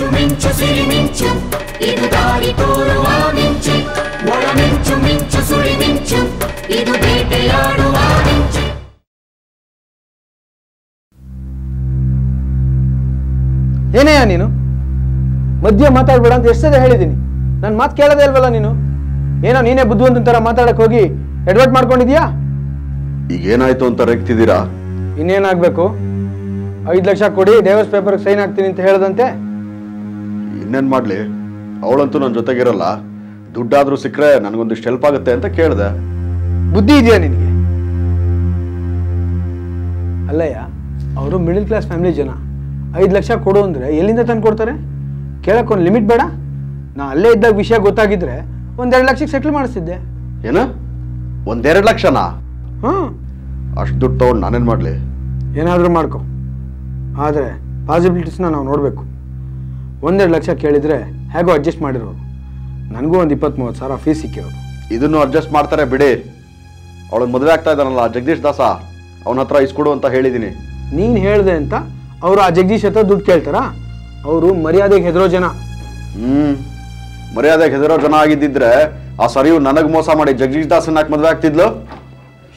ಮಿಂಚು ಮಿಂಚು ಸಿರಿ ಮಿಂಚು. ಇದು ದಾರಿ ತೋರುವ ಮಿಂಚು. ಒಳ ಮಿಂಚು ಮಿಂಚು ಸುಳಿ ಮಿಂಚು. ಇದು ಬೇಟೆಯಾಡುವ ಮಿಂಚು. ಏನೇಯ ನೀನು? ಮಧ್ಯ ಮಾತಾಡ್ಬೇಡ ಅಂತ ಎಷ್ಟು ಸಲ ಹೇಳಿದ್ದೀನಿ. ನನ್ನ ಮಾತು ಕೇಳೋದೇ ಇಲ್ವಲ್ಲ ನೀನು? ಏನೋ ನೀನೇ ಬುದ್ಧಿವಂತನ ಥರ ಮಾತಾಡಕ್ಕೆ ಹೋಗಿ ಎಡ್ವರ್ಟ್ ಮಾಡ್ಕೊಂಡಿದ್ಯಾ ಈಗ ಏನಾಯ್ತು ಅಂತ ರೆಕ್ತಿದ್ದೀರಾ ಇನ್ನೇನಾಗ್ಬೇಕು? ಐದು ಲಕ್ಷ ಕೊಡಿ ದೇವಸ್ ಪೇಪರ್ಗೆ ಸೈನ್ ಹಾಕ್ತೀನಿ ಅಂತ ಹೇಳ್ದಂತೆ. ಇನ್ನೇನ್ ಮಾಡ್ಲಿ? ಅವಳಂತೂ ನನ್ನ ಜೊತೆಗಿರಲ್ಲ. ದುಡ್ಡಾದ್ರೂ ಸಿಕ್ಕರೆ ನನಗೊಂದಿಷ್ಟು ಹೆಲ್ಪ್ ಆಗುತ್ತೆ ಅಂತ ಕೇಳಿದೆ. ಬುದ್ಧಿ ಇದೆಯಾ ನಿನಗೆ? ಅಲ್ಲಯ್ಯ ಅವರು ಮಿಡಿಲ್ ಕ್ಲಾಸ್ ಫ್ಯಾಮಿಲಿ ಜನ. ಐದು ಲಕ್ಷ ಕೊಡು ಅಂದರೆ ಎಲ್ಲಿಂದ ತಂದು ಕೊಡ್ತಾರೆ? ಕೇಳಕ್ಕೆ ಒಂದು ಲಿಮಿಟ್ ಬೇಡ. ನಾ ಅಲ್ಲೇ ಇದ್ದಾಗ ವಿಷಯ ಗೊತ್ತಾಗಿದ್ರೆ ಒಂದೆರಡು ಲಕ್ಷಕ್ಕೆ ಸೆಟ್ಲ್ ಮಾಡಿಸಿದ್ದೆ. ಏನು? ಒಂದೆರಡು ಲಕ್ಷನಾ? ಹಾಂ. ಅಷ್ಟು ದುಡ್ಡು ತಗೊಂಡು ನಾನೇನ್ ಮಾಡ್ಲಿ? ಏನಾದರೂ ಮಾಡ್ಕೊ. ಆದರೆ ಪಾಸಿಬಿಲಿಟೀಸ್ನ ನಾವು ನೋಡಬೇಕು. ಒಂದೆರಡು ಲಕ್ಷ ಕೇಳಿದರೆ ಹೇಗೋ ಅಡ್ಜಸ್ಟ್ ಮಾಡಿರೋರು. ನನಗೂ ಒಂದು ಇಪ್ಪತ್ತ್ ಮೂವತ್ತು ಸಾವಿರ ಫೀಸ್ ಸಿಕ್ಕಿರೋದು. ಇದನ್ನು ಅಡ್ಜಸ್ಟ್ ಮಾಡ್ತಾರೆ ಬಿಡಿ. ಅವಳು ಮದುವೆ ಆಗ್ತಾ ಇದ್ದಾನಲ್ಲ ಜಗದೀಶ್ ದಾಸ. ಅವನ ಹತ್ರ ಇಸ್ಕೊಡು ಅಂತ ಹೇಳಿದ್ದೀನಿ ನೀನು ಹೇಳಿದೆ ಅಂತ ಅವರು ಆ ಜಗದೀಶ್ ಹತ್ರ ದುಡ್ಡು ಕೇಳ್ತಾರಾ? ಅವರು ಮರ್ಯಾದೆಗೆ ಹೆದರೋ ಜನ. ಹ್ಞೂ ಮರ್ಯಾದೆಗೆ ಹೆದರೋ ಜನ ಆಗಿದ್ದಿದ್ರೆ ಆ ಸರಿಯು ನನಗೆ ಮೋಸ ಮಾಡಿ ಜಗದೀಶ್ ದಾಸ್ ಯಾಕೆ ಮದುವೆ ಆಗ್ತಿದ್ಲು?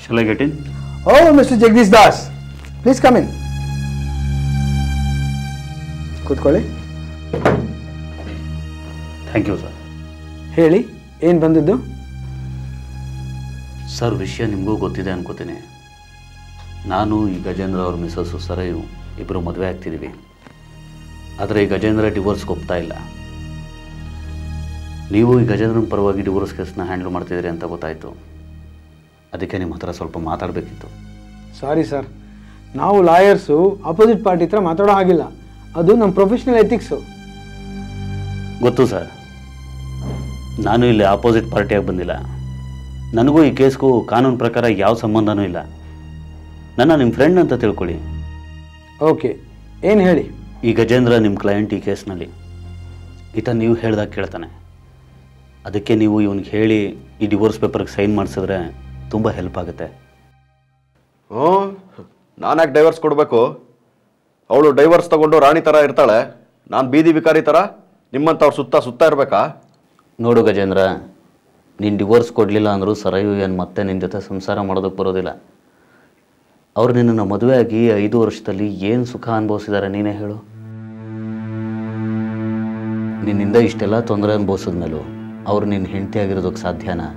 Shall I get in oh mister Jagdish Das. Please come in ಕೂತ್ಕೊಳ್ಳಿ. ಥ್ಯಾಂಕ್ ಯು ಸರ್ ಹೇಳಿ ಏನು ಬಂದಿದ್ದು? ಸರ್ ವಿಷಯ ನಿಮಗೂ ಗೊತ್ತಿದೆ ಅನ್ಕೋತೀನಿ. ನಾನು ಈ ಗಜೇಂದ್ರ ಅವ್ರ ಮಿಸಸ್ಸು ಸರಯು ಇಬ್ಬರು ಮದುವೆ ಆಗ್ತಿದ್ದೀವಿ ಆದರೆ ಈ ಗಜೇಂದ್ರ ಡಿವೋರ್ಸ್ಗೆ ಒಪ್ತಾ ಇಲ್ಲ. ನೀವು ಈ ಗಜೇಂದ್ರನ ಪರವಾಗಿ ಡಿವೋರ್ಸ್ ಕೇಸ್ನ ಹ್ಯಾಂಡಲ್ ಮಾಡ್ತಿದ್ದೀರಿ ಅಂತ ಗೊತ್ತಾಯಿತು. ಅದಕ್ಕೆ ನಿಮ್ಮ ಹತ್ರ ಸ್ವಲ್ಪ ಮಾತಾಡಬೇಕಿತ್ತು. ಸಾರಿ ಸರ್ ನಾವು ಲಾಯರ್ಸು ಅಪೋಸಿಟ್ ಪಾರ್ಟಿ ಹತ್ರ ಮಾತಾಡೋ ಹಾಗಿಲ್ಲ. ಅದು ನಮ್ಮ ಪ್ರೊಫೆಷನಲ್ ಎಥಿಕ್ಸು ಗೊತ್ತು ಸರ್. ನಾನು ಇಲ್ಲಿ ಆಪೋಸಿಟ್ ಪಾರ್ಟಿಯಾಗಿ ಬಂದಿಲ್ಲ. ನನಗೂ ಈ ಕೇಸ್ಗೂ ಕಾನೂನು ಪ್ರಕಾರ ಯಾವ ಸಂಬಂಧನೂ ಇಲ್ಲ. ನನ್ನ ನಿಮ್ಮ ಫ್ರೆಂಡ್ ಅಂತ ತಿಳ್ಕೊಳ್ಳಿ. ಓಕೆ ಏನು ಹೇಳಿ? ಈ ಗಜೇಂದ್ರ ನಿಮ್ಮ ಕ್ಲೈಂಟ್ ಈ ಕೇಸ್ನಲ್ಲಿ. ಈತ ನೀವು ಹೇಳ್ದಾಗ ಕೇಳ್ತಾನೆ. ಅದಕ್ಕೆ ನೀವು ಇವನಿಗೆ ಹೇಳಿ ಈ ಡಿವೋರ್ಸ್ ಪೇಪರ್ಗೆ ಸೈನ್ ಮಾಡಿಸಿದ್ರೆ ತುಂಬ ಹೆಲ್ಪ್ ಆಗುತ್ತೆ. ಹ್ಞೂ ನಾನು ಯಾಕೆ ಡೈವರ್ಸ್ ಕೊಡಬೇಕು? ಅವಳು ಡೈವರ್ಸ್ ತಗೊಂಡು ರಾಣಿ ಥರ ಇರ್ತಾಳೆ ನಾನು ಬೀದಿ ವಿಕಾರಿ ಥರ ನಿಮ್ಮಂಥವ್ರು ಸುತ್ತ ಸುತ್ತ ಇರಬೇಕಾ? ನೋಡು ಗಜೇಂದ್ರ ನೀನು ಡಿವೋರ್ಸ್ ಕೊಡಲಿಲ್ಲ ಅಂದರೂ ಸರಯು ಏನು ಮತ್ತೆ ನಿನ್ನ ಜೊತೆ ಸಂಸಾರ ಮಾಡೋದಕ್ಕೆ ಬರೋದಿಲ್ಲ. ಅವ್ರು ನಿನ್ನನ್ನು ಮದುವೆ ಆಗಿ ಐದು ವರ್ಷದಲ್ಲಿ ಏನು ಸುಖ ಅನುಭವಿಸಿದ್ದಾರೆ ನೀನೇ ಹೇಳು. ನಿನ್ನಿಂದ ಇಷ್ಟೆಲ್ಲ ತೊಂದರೆ ಅನುಭವಿಸಿದ್ಮೇಲೂ ಅವ್ರು ನಿನ್ನ ಹೆಂಡತಿ ಆಗಿರೋದಕ್ಕೆ ಸಾಧ್ಯನಾ?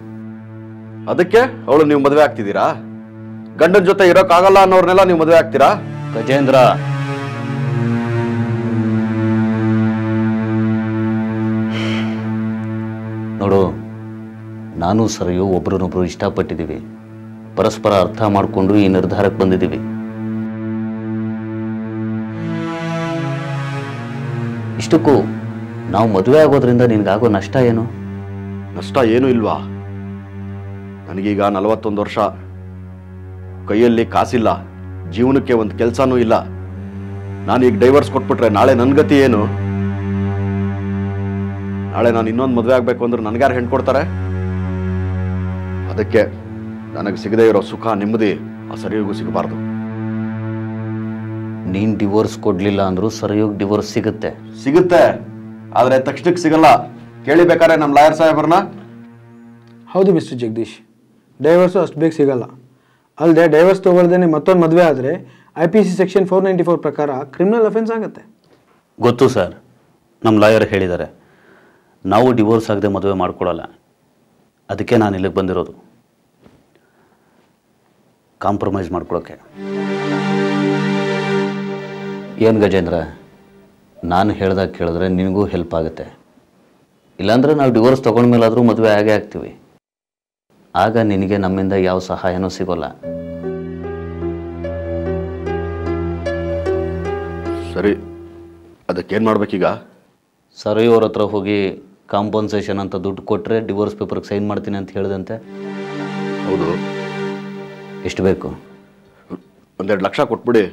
ಅದಕ್ಕೆ ಅವಳು ನೀವು ಮದುವೆ ಆಗ್ತಿದ್ದೀರಾ? ಗಂಡನ ಜೊತೆ ಇರೋಕ್ಕಾಗಲ್ಲ ಅನ್ನೋರ್ನೆಲ್ಲ ನೀವು ಮದುವೆ ಆಗ್ತೀರಾ? ಗಜೇಂದ್ರ ನೋಡು, ನಾನು ಸರಿಯೋ ಒಬ್ರನ್ನೊಬ್ರು ಇಷ್ಟಪಟ್ಟಿದ್ದೀವಿ. ಪರಸ್ಪರ ಅರ್ಥ ಮಾಡಿಕೊಂಡು ಈ ನಿರ್ಧಾರಕ್ಕೆ ಬಂದಿದ್ದೀವಿ. ಇಷ್ಟಕ್ಕೂ ನಾವು ಮದುವೆ ಆಗೋದ್ರಿಂದ ನಿನಗಾಗೋ ನಷ್ಟ ಏನು? ನಷ್ಟ ಏನೂ ಇಲ್ವಾ? ನನಗೀಗ ನಲವತ್ತೊಂದು ವರ್ಷ. ಕೈಯಲ್ಲಿ ಕಾಸಿಲ್ಲ, ಜೀವನಕ್ಕೆ ಒಂದು ಕೆಲಸನೂ ಇಲ್ಲ. ನಾನೀಗ ಡೈವರ್ಸ್ ಕೊಟ್ಬಿಟ್ರೆ ನಾಳೆ ನನ್ನ ಗತಿ ಏನು? ನಾಳೆ ನಾನು ಇನ್ನೊಂದು ಮದುವೆ ಆಗಬೇಕು ಅಂದ್ರೆ ನನಗ್ಯಾರು ಹೆಣ್ಣು ಕೊಡ್ತಾರೆ? ಅದಕ್ಕೆ ನನಗೆ ಸಿಗದೆ ಇರೋ ಸುಖ ನೆಮ್ಮದಿ ಆ ಸರಿಯಾಗೂ ಸಿಗಬಾರ್ದು. ನೀನು ಡಿವೋರ್ಸ್ ಕೊಡಲಿಲ್ಲ ಅಂದರೂ ಸರಿಯಾಗಿ ಡಿವೋರ್ಸ್ ಸಿಗುತ್ತೆ. ಸಿಗುತ್ತೆ. ಆದರೆ ತಕ್ಷಣಕ್ಕೆ ಸಿಗಲ್ಲ. ಕೇಳಿಬೇಕಾರೆ ನಮ್ಮ ಲಾಯರ್ ಸಾಹೇಬ್ರನ್ನ. ಹೌದು ಮಿಸ್ಟರ್ ಜಗದೀಶ್ ಡೈವರ್ಸು ಅಷ್ಟು ಬೇಗ ಸಿಗಲ್ಲ. ಅಲ್ಲದೆ ಡೈವರ್ಸ್ ತೊಗೊಳ್ದೇನೆ ಮತ್ತೊಂದು ಮದುವೆ ಆದರೆ I P C section four ninety four ಪ್ರಕಾರ ಕ್ರಿಮಿನಲ್ ಅಫೆನ್ಸ್ ಆಗುತ್ತೆ. ಗೊತ್ತು ಸರ್ ನಮ್ಮ ಲಾಯರ್ ಹೇಳಿದ್ದಾರೆ. ನಾವು ಡಿವೋರ್ಸ್ ಆಗದೆ ಮದುವೆ ಮಾಡ್ಕೊಳ್ಳಲ್ಲ ಅದಕ್ಕೆ ನಾನು ಇಲ್ಲಿಗೆ ಬಂದಿರೋದು. ಕಾಂಪ್ರಮೈಸ್ ಮಾಡ್ಕೊಳಕ್ಕೆ. ಏನು ಗಜೇಂದ್ರ? ನಾನು ಹೇಳ್ದಾಗ ಕೇಳಿದ್ರೆ ನಿನಗೂ ಹೆಲ್ಪ್ ಆಗುತ್ತೆ. ಇಲ್ಲಾಂದರೆ ನಾವು ಡಿವೋರ್ಸ್ ತೊಗೊಂಡ್ಮೇಲಾದರೂ ಮದುವೆ ಆಗೇ ಆಗ್ತೀವಿ. ಆಗ ನಿನಗೆ ನಮ್ಮಿಂದ ಯಾವ ಸಹಾಯನೂ ಸಿಗೋಲ್ಲ. ಸರಿ. ಅದಕ್ಕೇನು ಮಾಡ್ಬೇಕೀಗ? ಸರಿ ಅವ್ರ ಹತ್ರ ಹೋಗಿ ಕಾಂಪನ್ಸೇಷನ್ ಅಂತ ದುಡ್ಡು ಕೊಟ್ಟರೆ ಡಿವೋರ್ಸ್ ಪೇಪರ್ಗೆ ಸೈನ್ ಮಾಡ್ತೀನಿ ಅಂತ ಹೇಳಿದಂತೆ. ಹೌದು. ಎಷ್ಟು ಬೇಕು? ಒಂದೆರಡು ಲಕ್ಷ ಕೊಟ್ಬಿಡಿ.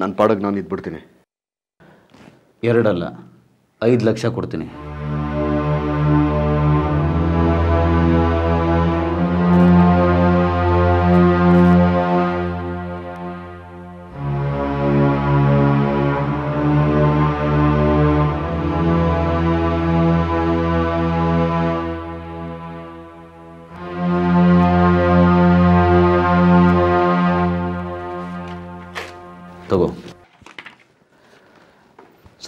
ನನ್ನ ಪಾಡಕ್ಕೆ ನಾನು ಇದ್ಬಿಡ್ತೀನಿ. ಎರಡಲ್ಲ ಐದು ಲಕ್ಷ ಕೊಡ್ತೀನಿ.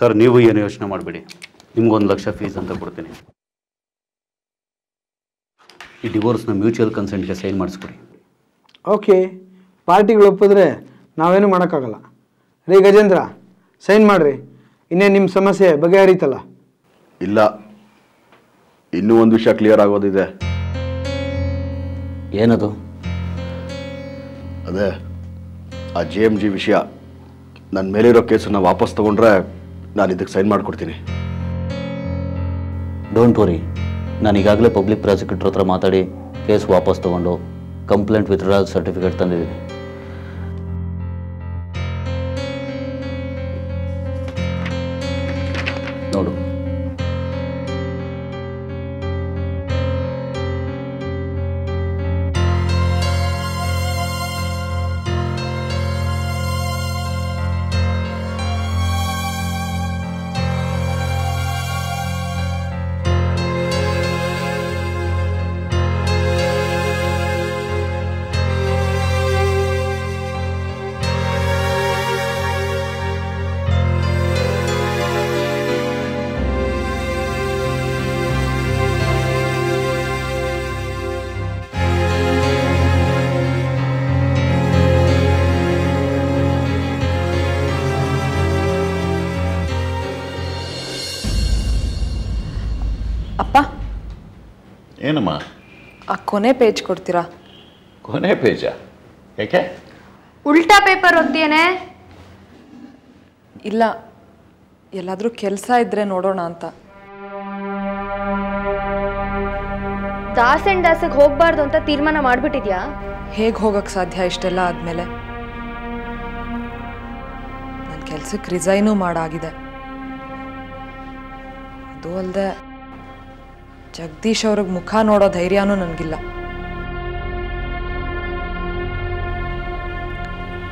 ಸರ್ ನೀವು ಏನು ಯೋಚನೆ ಮಾಡಬೇಡಿ. ನಿಮ್ಗೊಂದು ಲಕ್ಷ ಫೀಸ್ ಅಂತ ಕೊಡ್ತೀನಿ. ಈ ಡಿವೋರ್ಸ್ನ ಮ್ಯೂಚುವಲ್ ಕನ್ಸೆಂಟ್ಗೆ ಸೈನ್ ಮಾಡಿಸ್ಕೊಡಿ. ಓಕೆ ಪಾರ್ಟಿಗಳು ಒಪ್ಪಿದ್ರೆ ನಾವೇನು ಮಾಡೋಕ್ಕಾಗಲ್ಲ. ರೀ ಗಜೇಂದ್ರ ಸೈನ್ ಮಾಡಿರಿ. ಇನ್ನೇ ನಿಮ್ಮ ಸಮಸ್ಯೆ ಬಗೆಹರಿತಲ್ಲ. ಇಲ್ಲ. ಇನ್ನೂ ಒಂದು ವಿಷಯ ಕ್ಲಿಯರ್ ಆಗೋದಿದೆ. ಏನದು? ಅದೇ ಆ ಜೆ ಎಂ ಜಿ ವಿಷಯ. ನನ್ನ ಮೇಲಿರೋ ಕೇಸನ್ನು ವಾಪಸ್ ತಗೊಂಡ್ರೆ ನಾನು ಇದಕ್ಕೆ ಸೈನ್ ಮಾಡಿಕೊಡ್ತೀನಿ. ಡೋಂಟ್ ವರಿ ನಾನು ಈಗಾಗಲೇ ಪಬ್ಲಿಕ್ ಪ್ರಾಸಿಕ್ಯೂಟರ್ ಹತ್ರ ಮಾತಾಡಿ ಕೇಸ್ ವಾಪಸ್ ತೊಗೊಂಡು ಕಂಪ್ಲೇಂಟ್ ವಿತ್ಡ್ರಾಲ್ ಸರ್ಟಿಫಿಕೇಟ್ ತಂದಿದ್ದೀನಿ. ಏನಮ್ಮ? ಆ ಕೊನೆ ಪೇಜ್ ಕೊಡ್ತೀರಾ? ಕೊನೆ ಪೇಜ ಯಾಕೆ ಉಲ್ಟಾ ಪೇಪರ್ ಓದ್ತೀಯೇನೆ? ಇಲ್ಲ. ಎಲ್ಲಾದರೂ ಕೆಲಸ ಇದ್ರೆ ನೋಡೋಣ ಅಂತ. ದಾಸ್ ಅಂಡ್ ದಾಸಕ್ಕೆ ಹೋಗ್ಬಾರ್ದು ಅಂತ ತೀರ್ಮಾನ ಮಾಡ್ಬಿಟ್ಟಿದ್ಯಾ? ಹೇಗೆ ಹೋಗಕ್ಕೆ ಸಾಧ್ಯ ಇಷ್ಟೆಲ್ಲ ಆದಮೇಲೆ? ನನ್ನ ಕೆಲಸಕ್ಕೆ ರಿಸೈನು ಮಾಡಾಗಿದೆ. ಅದು ಅಲ್ಲದೆ ಜಗದೀಶ್ ಅವ್ರಿಗೆ ಮುಖ ನೋಡೋ ಧೈರ್ಯನೂ ನನಗಿಲ್ಲ.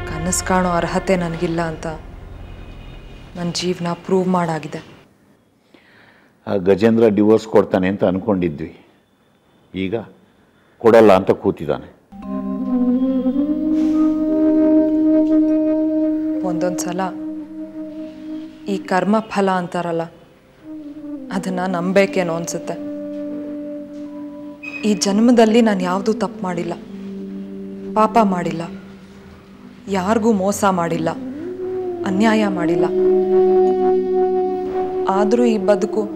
ಕನಸು ಕಾಣೋ ಅರ್ಹತೆ ನನಗಿಲ್ಲ ಅಂತ ನನ್ನ ಜೀವನ ಪ್ರೂವ್ ಮಾಡಾಗಿದೆ. ಆ ಗಜೇಂದ್ರ ಡಿವೋರ್ಸ್ ಕೊಡ್ತಾನೆ ಅಂತ ಅನ್ಕೊಂಡಿದ್ವಿ. ಈಗ ಕೊಡಲ್ಲ ಅಂತ ಕೂತಿದ್ದಾನೆ. ಒಂದೊಂದು ಸಲ ಈ ಕರ್ಮ ಫಲ ಅಂತಾರಲ್ಲ ಅದನ್ನು ನಂಬೇಕೇನೋ ಅನಿಸುತ್ತೆ. ಈ ಜನ್ಮದಲ್ಲಿ ನಾನು ಯಾವುದೂ ತಪ್ಪು ಮಾಡಿಲ್ಲ. ಪಾಪ ಮಾಡಿಲ್ಲ. ಯಾರಿಗೂ ಮೋಸ ಮಾಡಿಲ್ಲ. ಅನ್ಯಾಯ ಮಾಡಿಲ್ಲ. ಆದರೂ ಈ ಬದುಕು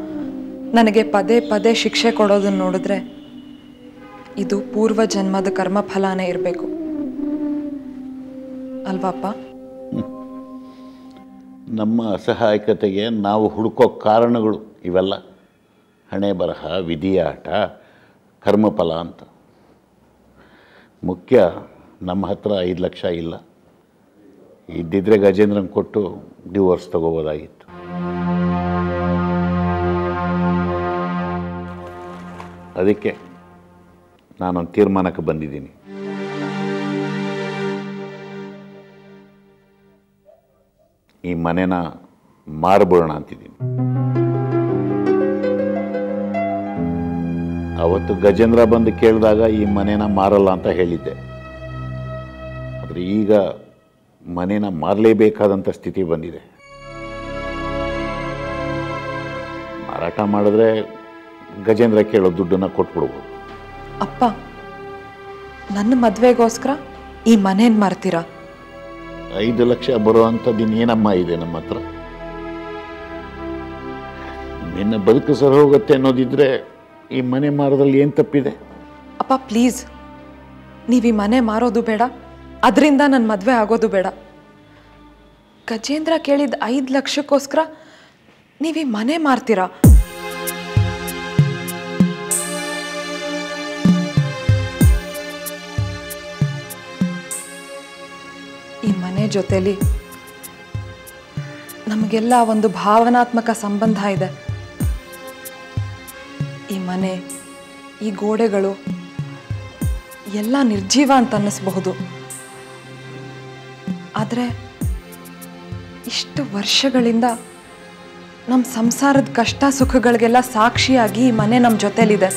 ನನಗೆ ಪದೇ ಪದೇ ಶಿಕ್ಷೆ ಕೊಡೋದನ್ನು ನೋಡಿದ್ರೆ ಇದು ಪೂರ್ವ ಜನ್ಮದ ಕರ್ಮಫಲಾನೇ ಇರಬೇಕು. ಅಲ್ವಾಪ್ಪ? ನಮ್ಮ ಅಸಹಾಯಕತೆಗೆ ನಾವು ಹುಡುಕೋ ಕಾರಣಗಳು ಇವೆಲ್ಲ. ಹಣೆ ಬರಹ, ವಿಧಿಯಾಟ ಕರ್ಮಫಲ ಅಂತ. ಮುಖ್ಯ ನಮ್ಮ ಹತ್ರ ಐದು ಲಕ್ಷ ಇಲ್ಲ. ಇದ್ದಿದ್ರೆ ಗಜೇಂದ್ರನ್ ಕೊಟ್ಟು ಡಿವೋರ್ಸ್ ತಗೋಬೋದಾಗಿತ್ತು. ಅದಕ್ಕೆ ನಾನೊಂದು ತೀರ್ಮಾನಕ್ಕೆ ಬಂದಿದ್ದೀನಿ. ಈ ಮನೆನ ಮಾರ್ಬಿಡೋಣ ಅಂತಿದ್ದೀನಿ. ಅವತ್ತು ಗಜೇಂದ್ರ ಬಂದು ಕೇಳಿದಾಗ ಈ ಮನೇನ ಮಾರಲ್ಲ ಅಂತ ಹೇಳಿದ್ದೆ. ಆದರೆ ಈಗ ಮನೇನ ಮಾರಲೇಬೇಕಾದಂಥ ಸ್ಥಿತಿ ಬಂದಿದೆ. ಮಾರಾಟ ಮಾಡಿದ್ರೆ ಗಜೇಂದ್ರ ಕೇಳೋ ದುಡ್ಡನ್ನು ಕೊಟ್ಬಿಡ್ಬೋದು ಅಪ್ಪ ನನ್ನ ಮದುವೆಗೋಸ್ಕರ ಈ ಮನೇನ ಮಾರ್ತೀರಾ? ಐದು ಲಕ್ಷ ಬರೋ ಅಂಥದ್ದು ಇನ್ನೇನಮ್ಮ ಇದೆ ನಮ್ಮ ಹತ್ರ? ನಿನ್ನ ಬದುಕು ಸರ್ ಹೋಗುತ್ತೆ ಅನ್ನೋದಿದ್ರೆ ಈ ಮನೆ ಮಾರೋದ್ರಲ್ಲಿ ಏನು ತಪ್ಪಿದೆ? ಅಪ್ಪ ಪ್ಲೀಸ್ ನೀವು ಈ ಮನೆ ಮಾರೋದು ಬೇಡ. ಅದರಿಂದ ನನ್ನ ಮದುವೆ ಆಗೋದು ಬೇಡ. ಗಜೇಂದ್ರ ಕೇಳಿದ ಐದು ಲಕ್ಷಕ್ಕೋಸ್ಕರ ನೀವು ಈ ಮನೆ ಮಾರ್ತೀರಾ? ಈ ಮನೆ ಜೊತೆಲಿ ನಮಗೆಲ್ಲ ಒಂದು ಭಾವನಾತ್ಮಕ ಸಂಬಂಧ ಇದೆ. ಮನೆ, ಈ ಗೋಡೆಗಳು ಎಲ್ಲ ನಿರ್ಜೀವ ಅಂತ ಅನ್ನಿಸ್ಬಹುದು. ಆದರೆ ಇಷ್ಟು ವರ್ಷಗಳಿಂದ ನಮ್ಮ ಸಂಸಾರದ ಕಷ್ಟ ಸುಖಗಳಿಗೆಲ್ಲ ಸಾಕ್ಷಿಯಾಗಿ ಈ ಮನೆ ನಮ್ಮ ಜೊತೆಲಿದೆ.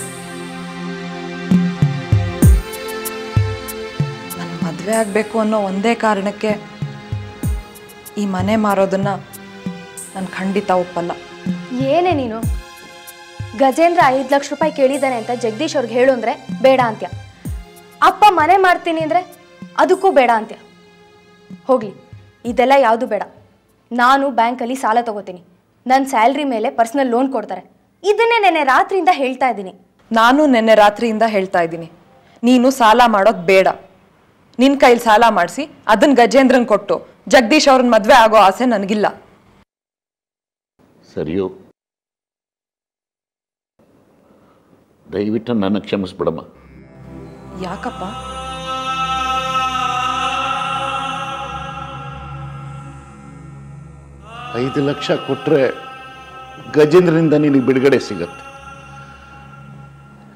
ನನ್ನ ಮದುವೆ ಆಗಬೇಕು ಅನ್ನೋ ಒಂದೇ ಕಾರಣಕ್ಕೆ ಈ ಮನೆ ಮಾರೋದನ್ನ ನಾನು ಖಂಡಿತ ಒಪ್ಪಲ್ಲ. ಏನೇ ನೀನು. ಗಜೇಂದ್ರ ಐದು ಲಕ್ಷ ರೂಪಾಯಿ ಕೇಳಿದ್ದಾನೆ ಅಂತ ಜಗದೀಶ್ ಅವ್ರಿಗೆ ಹೇಳು ಅಂದರೆ ಬೇಡ ಅಂತ್ಯ. ಅಪ್ಪ ಮನೆ ಮಾಡ್ತೀನಿ ಅಂದ್ರೆ ಅದಕ್ಕೂ ಬೇಡ ಅಂತ್ಯ. ಹೋಗ್ಲಿ ಇದೆಲ್ಲ ಯಾವುದು ಬೇಡ. ನಾನು ಬ್ಯಾಂಕಲ್ಲಿ ಸಾಲ ತಗೋತೀನಿ. ನನ್ನ ಸ್ಯಾಲ್ರಿ ಮೇಲೆ ಪರ್ಸನಲ್ ಲೋನ್ ಕೊಡ್ತಾರೆ. ಇದನ್ನೇ ನೆನ್ನೆ ರಾತ್ರಿಯಿಂದ ಹೇಳ್ತಾ ಇದ್ದೀನಿ. ನಾನು ನೆನ್ನೆ ರಾತ್ರಿಯಿಂದ ಹೇಳ್ತಾ ಇದ್ದೀನಿ. ನೀನು ಸಾಲ ಮಾಡೋದು ಬೇಡ. ನಿನ್ನ ಕೈಲಿ ಸಾಲ ಮಾಡಿಸಿ ಅದನ್ನ ಗಜೇಂದ್ರನ್ ಕೊಟ್ಟು ಜಗದೀಶ್ ಅವ್ರನ್ನ ಮದುವೆ ಆಗೋ ಆಸೆ ನನಗಿಲ್ಲ. ಸರಿಯೋ? ದಯವಿಟ್ಟು ನನ್ನ ಕ್ಷಮಿಸ್ಬಿಡಮ್ಮ. ಯಾಕಪ್ಪ? ಐದು ಲಕ್ಷ ಕೊಟ್ಟರೆ ಗಜೇಂದ್ರನಿಂದ ನಿನಗೆ ಬಿಡುಗಡೆ ಸಿಗತ್ತೆ.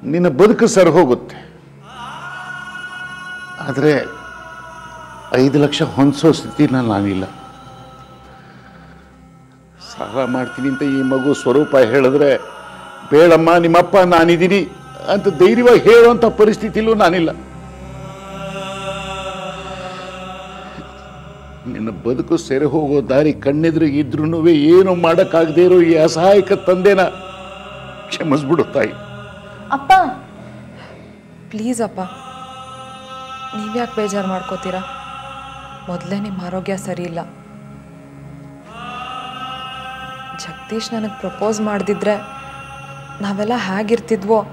ನಿನ್ನ ಬದುಕು ಸರ್ ಹೋಗುತ್ತೆ. ಆದರೆ ಐದು ಲಕ್ಷ ಹೊಂದಿಸೋ ಸ್ಥಿತಿನ ನಾನಿಲ್ಲ. ಸಾಲ ಮಾಡ್ತೀನಿ ಅಂತ ಈ ಮಗು ಸ್ವರೂಪ ಹೇಳಿದ್ರೆ ಬೇಡಮ್ಮ, ನಿಮ್ಮಪ್ಪ ನಾನಿದ್ದೀನಿ ಅಂತ ಧೈರ್ಯವಾಗಿ ಹೇಳುವಂಥ ಪರಿಸ್ಥಿತಿಲೂ ನಾನಿಲ್ಲ. ನಿನ್ನ ಬದುಕು ಸೆರೆ ಹೋಗೋ ದಾರಿ ಕಣ್ಣೆದುರು ಇದ್ರೂ ಏನು ಮಾಡೋಕ್ಕಾಗದೇ ಇರೋ ಈ ಅಸಹಾಯಕ ತಂದೆನ ಕ್ಷಮಿಸ್ಬಿಡು ತಾಯಿ. ಅಪ್ಪ! ಪ್ಲೀಸ್ ಅಪ್ಪ, ನೀವ್ಯಾಕೆ ಬೇಜಾರು ಮಾಡ್ಕೋತೀರಾ? ಮೊದಲೇ ನಿಮ್ಮ ಆರೋಗ್ಯ ಸರಿ ಇಲ್ಲ ಜಗದೀಶ್ ನನಗೆ ಪ್ರಪೋಸ್ ಮಾಡ್ದಿದ್ರೆ ನಾವೆಲ್ಲ ಹೇಗಿರ್ತಿದ್ವೋ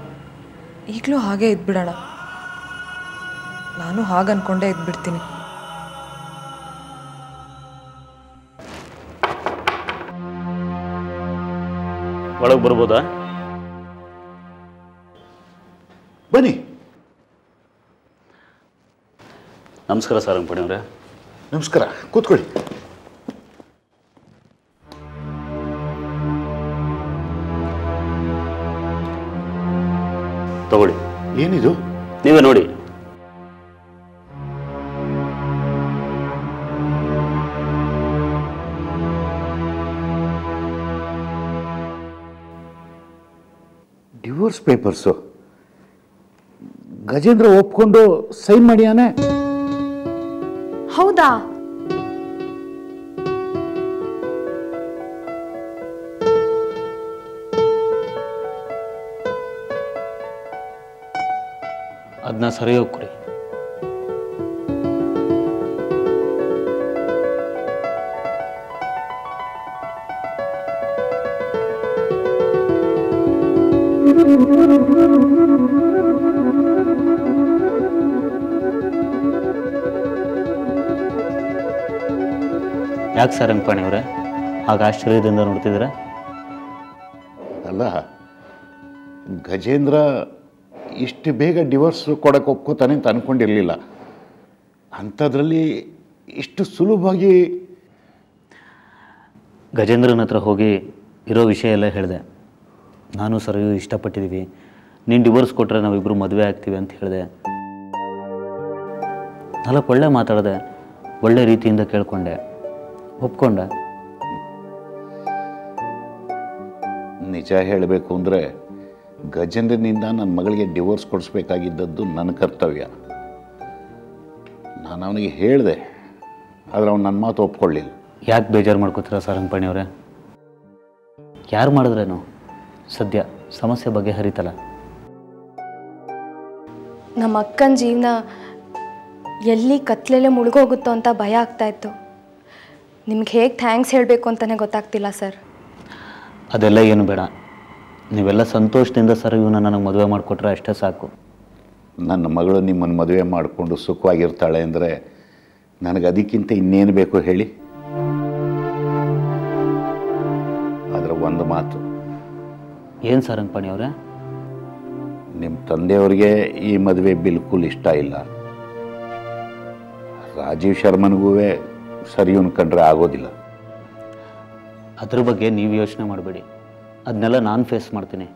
ಈಗಲೂ ಹಾಗೆ ಇದ್ಬಿಡೋಣ. ನಾನು ಹಾಗೆ ಅನ್ಕೊಂಡೇ ಇದ್ಬಿಡ್ತೀನಿ. ಒಳಗೆ ಬರ್ಬೋದಾ? ಬನ್ನಿ. ನಮಸ್ಕಾರ ಸಾರಂಗ್ ಅವರೇ. ನಮಸ್ಕಾರ. ಕೂತ್ಕೊಳ್ಳಿ. ತಗೊಳ್ಳಿ. ಏನಿದು? ನೀವೇ ನೋಡಿ. ಡಿವೋರ್ಸ್ ಪೇಪರ್ಸು ಗಜೇಂದ್ರ ಒಪ್ಕೊಂಡು ಸೈನ್ ಮಾಡಿಯಾನೆ? ಹೌದಾ? ಅದನ್ನ ಸರಿಯೋಗಿ ಯಾಕ್ ಸರ್ ಸಾರಂಗಪಾಣಿ ಅವರೇ? ಆಗ ಆಶ್ಚರ್ಯದಿಂದ ನೋಡ್ತಿದ್ದೀರಾ? ಅಲ್ಲ ಗಜೇಂದ್ರ ಇಷ್ಟು ಬೇಗ ಡಿವೋರ್ಸ್ ಕೊಡಕ್ಕೆ ಒಪ್ಕೋತಾನೆ ಅಂತ ಅಂದ್ಕೊಂಡಿರಲಿಲ್ಲ ಅಂಥದ್ರಲ್ಲಿ ಇಷ್ಟು ಸುಲಭವಾಗಿ ಗಜೇಂದ್ರನ ಹತ್ರ ಹೋಗಿ ಇರೋ ವಿಷಯ ಎಲ್ಲ ಹೇಳಿದೆ. ನಾನು ಸರಿಯು ಇಷ್ಟಪಟ್ಟಿದ್ದೀವಿ ನೀನು ಡಿವೋರ್ಸ್ ಕೊಟ್ಟರೆ ನಾವಿಬ್ಬರು ಮದುವೆ ಆಗ್ತೀವಿ ಅಂತ ಹೇಳಿದೆ. ನಾಲ್ಕು ಒಳ್ಳೆ ಮಾತಾಡಿದೆ. ಒಳ್ಳೆ ರೀತಿಯಿಂದ ಕೇಳಿಕೊಂಡೆ. ಒಪ್ಕೊಂಡೆ. ನಿಜ ಹೇಳಬೇಕು ಅಂದರೆ ಗಜೇಂದ್ರನಿಂದ ನನ್ನ ಮಗಳಿಗೆ ಡಿವೋರ್ಸ್ ಕೊಡಿಸ್ಬೇಕಾಗಿದ್ದದ್ದು ನನ್ನ ಕರ್ತವ್ಯ. ನಾನು ಅವನಿಗೆ ಹೇಳಿದೆ ಆದರೆ ಅವನು ನನ್ನ ಮಾತು ಒಪ್ಕೊಳ್ಳಿಲ್ಲ. ಯಾಕೆ ಬೇಜಾರು ಮಾಡ್ಕೋತೀರಾ ಸಾರಂಗಪಾಣಿ ಅವರೇ ಯಾರು ಮಾಡಿದ್ರೇನು? ಸದ್ಯ ಸಮಸ್ಯೆ ಬಗ್ಗೆ ಹರಿತಲ್ಲ. ನಮ್ಮ ಅಕ್ಕನ ಜೀವನ ಎಲ್ಲಿ ಕತ್ಲೆಲೆ ಮುಳುಗೋಗುತ್ತೋ ಅಂತ ಭಯ ಆಗ್ತಾ ಇತ್ತು. ನಿಮ್ಗೆ ಹೇಗೆ ಥ್ಯಾಂಕ್ಸ್ ಹೇಳಬೇಕು ಅಂತಲೇ ಗೊತ್ತಾಗ್ತಿಲ್ಲ ಸರ್. ಅದೆಲ್ಲ ಏನು ಬೇಡ. ನೀವೆಲ್ಲ ಸಂತೋಷದಿಂದ ಸರ್ ಇವನ್ನ ನನಗೆ ಮದುವೆ ಮಾಡಿಕೊಟ್ರೆ ಅಷ್ಟೇ ಸಾಕು. ನನ್ನ ಮಗಳು ನಿಮ್ಮನ್ನು ಮದುವೆ ಮಾಡಿಕೊಂಡು ಸುಖವಾಗಿರ್ತಾಳೆ ಅಂದರೆ ನನಗೆ ಅದಕ್ಕಿಂತ ಇನ್ನೇನು ಬೇಕು ಹೇಳಿ? ಆದರೆ ಒಂದು ಮಾತು. ಏನು ಸರ್ ಸಾರಂಗಪಾಣಿ ಅವರೇ? ನಿಮ್ಮ ತಂದೆಯವರಿಗೆ ಈ ಮದುವೆ ಬಿಲ್ಕುಲ್ ಇಷ್ಟ ಇಲ್ಲ. ರಾಜೀವ್ ಶರ್ಮನಿಗೂ ಸರಿ ಕಂಡ್ರೆ ಆಗೋದಿಲ್ಲ. ಅದ್ರ ಬಗ್ಗೆ ನೀವು ಯೋಚನೆ ಮಾಡಬೇಡಿ. ಅದನ್ನೆಲ್ಲ ನಾನು ಫೇಸ್ ಮಾಡ್ತೀನಿ.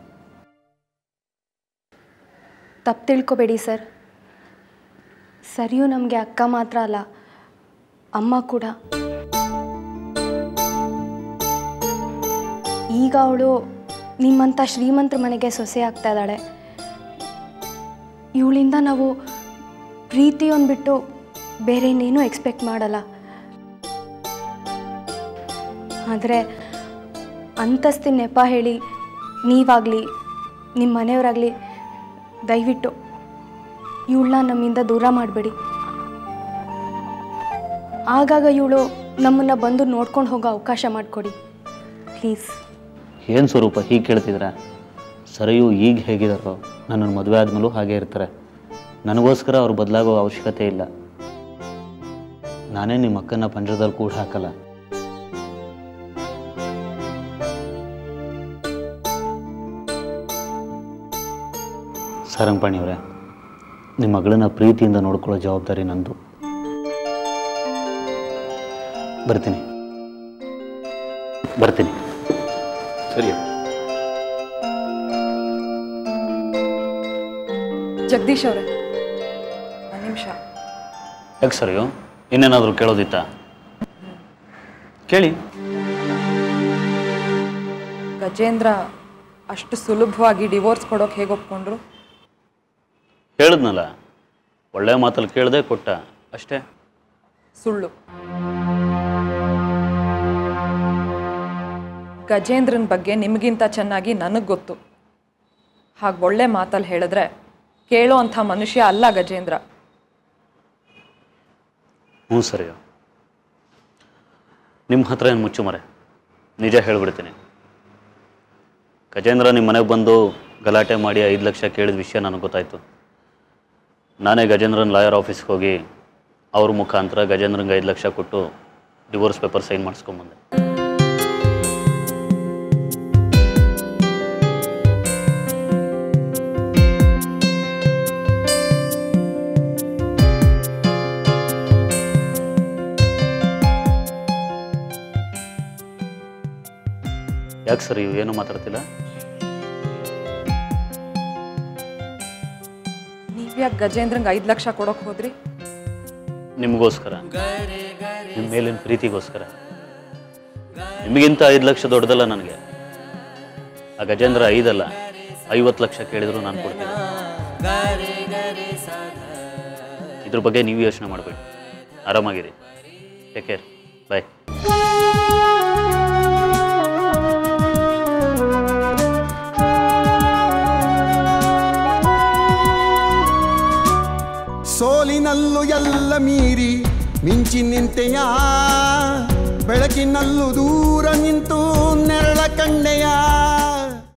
ತಪ್ಪು ತಿಳ್ಕೊಬೇಡಿ ಸರ್. ಸರಿಯೂ ನಮಗೆ ಅಕ್ಕ ಮಾತ್ರ ಅಲ್ಲ, ಅಮ್ಮ ಕೂಡ. ಈಗ ಅವಳು ನಿಮ್ಮಂಥ ಶ್ರೀಮಂತರ ಮನೆಗೆ ಸೊಸೆ ಆಗ್ತಾ ಇದ್ದಾಳೆ. ಇವಳಿಂದ ನಾವು ಪ್ರೀತಿಯೊಂದು ಬಿಟ್ಟು ಬೇರೆ ಇನ್ನೇನು ಎಕ್ಸ್ಪೆಕ್ಟ್ ಮಾಡಲ್ಲ. ಆದರೆ ಅಂತಸ್ತಿನ ನೆಪ ಹೇಳಿ ನೀವಾಗಲಿ ನಿಮ್ಮ ಮನೆಯವರಾಗಲಿ ದಯವಿಟ್ಟು ಇವಳನ್ನ ನಮ್ಮಿಂದ ದೂರ ಮಾಡಬೇಡಿ. ಆಗಾಗ ಇವಳು ನಮ್ಮನ್ನು ಬಂದು ನೋಡ್ಕೊಂಡು ಹೋಗೋ ಅವಕಾಶ ಮಾಡಿಕೊಡಿ. ಪ್ಲೀಸ್. ಏನು ಸ್ವರೂಪ ಹೀಗೆ ಕೇಳ್ತಿದ್ರ? ಸರಿಯು ಈಗ ಹೇಗಿದಾರೋ ನನ್ನನ್ನು ಮದುವೆ ಆದಮೇಲೂ ಹಾಗೆ ಇರ್ತಾರೆ. ನನಗೋಸ್ಕರ ಅವ್ರು ಬದಲಾಗೋ ಅವಶ್ಯಕತೆ ಇಲ್ಲ. ನಾನೇ ನಿಮ್ಮ ಅಕ್ಕನ ಪಂಜರದಲ್ಲಿ ಕೂಡ ಹಾಕಲ್ಲ ಸಾರಂಗಪಾಣಿಯವರೇ ನಿಮ್ಮ ಮಗಳನ್ನ ಪ್ರೀತಿಯಿಂದ ನೋಡ್ಕೊಳ್ಳೋ ಜವಾಬ್ದಾರಿ ನಂದು. ಬರ್ತೀನಿ. ಬರ್ತೀನಿ. ಸರಿ ಜಗದೀಶ್ ಅವರೇ ಒಂದು ನಿಮಿಷ. ಯಾಕೆ ಸರಿಯೋ ಇನ್ನೇನಾದರೂ ಕೇಳೋದಿತ್ತಾ? ಕೇಳಿ. ಗಜೇಂದ್ರ ಅಷ್ಟು ಸುಲಭವಾಗಿ ಡಿವೋರ್ಸ್ ಕೊಡೋಕೆ ಹೇಗೆ ಒಪ್ಕೊಂಡ್ರು? ಹೇಳಿದ್ನಲ್ಲ ಒಳ್ಳೆ ಮಾತಲ್ಲಿ ಕೇಳದೆ ಕೊಟ್ಟ. ಅಷ್ಟೇ. ಸುಳ್ಳು. ಗಜೇಂದ್ರನ ಬಗ್ಗೆ ನಿಮಗಿಂತ ಚೆನ್ನಾಗಿ ನನಗೆ ಗೊತ್ತು. ಹಾಗೆ ಒಳ್ಳೆ ಮಾತಲ್ಲಿ ಹೇಳಿದ್ರೆ ಕೇಳೋ ಅಂಥ ಮನುಷ್ಯ ಅಲ್ಲ ಗಜೇಂದ್ರ. ಹ್ಞೂ ಸರಿ. ನಿಮ್ಮ ಹತ್ರ ಏನು ಮುಚ್ಚು ಮರೆ ನಿಜ ಹೇಳಿಬಿಡ್ತೀನಿ. ಗಜೇಂದ್ರ ನಿಮ್ಮ ಮನೆಗೆ ಬಂದು ಗಲಾಟೆ ಮಾಡಿ ಐದು ಲಕ್ಷ ಕೇಳಿದ ವಿಷಯ ನನಗೆ ಗೊತ್ತಾಯಿತು. ನಾನೇ ಗಜೇಂದ್ರನ್ ಲಾಯರ್ ಆಫೀಸ್ಗೆ ಹೋಗಿ ಅವ್ರ ಮುಖಾಂತರ ಗಜೇಂದ್ರನ್ಗೆ ಐದು ಲಕ್ಷ ಕೊಟ್ಟು ಡಿವೋರ್ಸ್ ಪೇಪರ್ ಸೈನ್ ಮಾಡಿಸ್ಕೊಂಬಂದೆ. ಯಾಕೆ ಸರ್ ಇವು ಏನು ಮಾತಾಡ್ತಿಲ್ಲ? ನೀವ್ಯಾಕೆ ಗಜೇಂದ್ರಂಗೆ ಐದು ಲಕ್ಷ ಕೊಡೋಕೆ ಹೋದ್ರಿ? ನಿಮಗೋಸ್ಕರ. ನಿಮ್ಮ ಮೇಲಿನ ಪ್ರೀತಿಗೋಸ್ಕರ. ನಿಮಗಿಂತ ಐದು ಲಕ್ಷ ದೊಡ್ಡದಲ್ಲ ನನಗೆ. ಆ ಗಜೇಂದ್ರ ಐದಲ್ಲ, ಐವತ್ತು ಲಕ್ಷ ಕೇಳಿದ್ರು ನಾನು ಕೊಡ್ತೀನಿ. ಇದ್ರ ಬಗ್ಗೆ ನೀವು ಯೋಚನೆ ಮಾಡಬೇಡಿ. ಆರಾಮಾಗಿರಿ. ಟೇಕ್ ಕೇರ್ ಬಾಯ್ ಸೋಲಿನಲ್ಲು ಎಲ್ಲ ಮೀರಿ ಮಿಂಚಿ ನಿಂತೆಯ ಬೆಳಕಿನಲ್ಲೂ ದೂರ ನಿಂತು ನೆರಳ ಕಂಡೆಯ